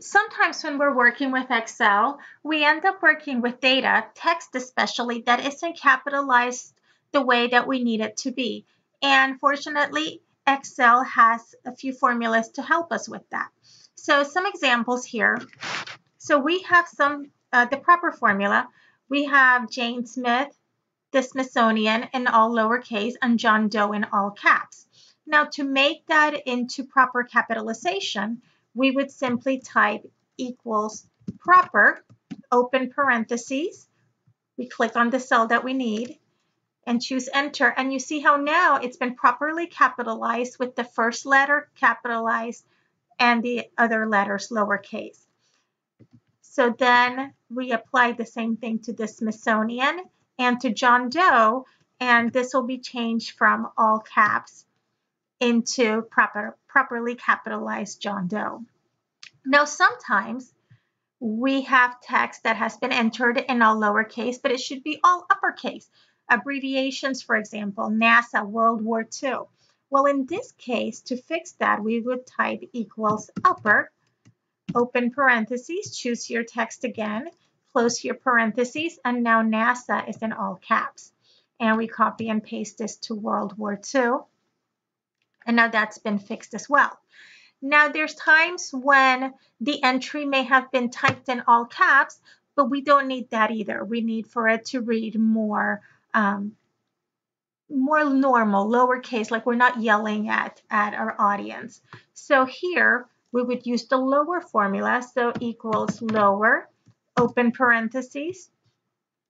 sometimes when we're working with Excel, we end up working with data, text especially, that isn't capitalized the way that we need it to be. And fortunately, Excel has a few formulas to help us with that. So some examples here. So we have some, uh, the proper formula. We have Jane Smith, the Smithsonian in all lowercase, and John Doe in all caps. Now to make that into proper capitalization, we would simply type equals proper, open parentheses. We click on the cell that we need and choose enter. And you see how now it's been properly capitalized with the first letter capitalized and the other letters lowercase. So then we apply the same thing to the Smithsonian and to John Doe, and this will be changed from all caps into proper, properly capitalized John Doe. Now, sometimes we have text that has been entered in all lowercase, but it should be all uppercase. Abbreviations, for example, NASA, World War II. Well, in this case, to fix that, we would type equals upper, open parentheses, choose your text again, close your parentheses, and now NASA is in all caps. And we copy and paste this to World War II. And now that's been fixed as well. Now there's times when the entry may have been typed in all caps, but we don't need that either. We need for it to read more um, more normal, lowercase, like we're not yelling at, at our audience. So here we would use the lower formula, so equals lower, open parentheses,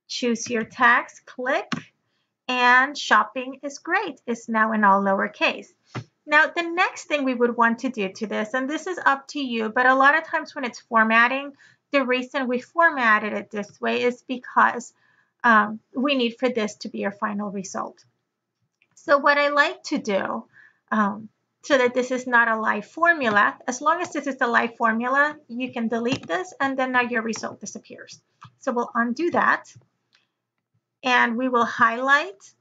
choose your text, click, and shopping is great. It's now in all lowercase. Now, the next thing we would want to do to this, and this is up to you, but a lot of times when it's formatting, the reason we formatted it this way is because um, we need for this to be our final result. So what I like to do, um, so that this is not a live formula, as long as this is a live formula, you can delete this and then now your result disappears. So we'll undo that and we will highlight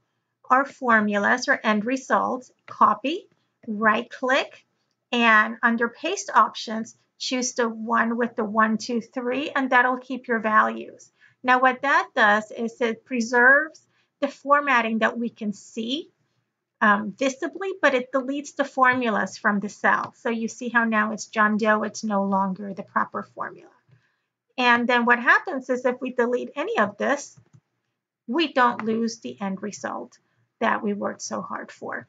our formulas or end results, copy, right click and under paste options, choose the one with the one, two, three, and that'll keep your values. Now what that does is it preserves the formatting that we can see um, visibly, but it deletes the formulas from the cell. So you see how now it's John Doe, it's no longer the proper formula. And then what happens is if we delete any of this, we don't lose the end result that we worked so hard for.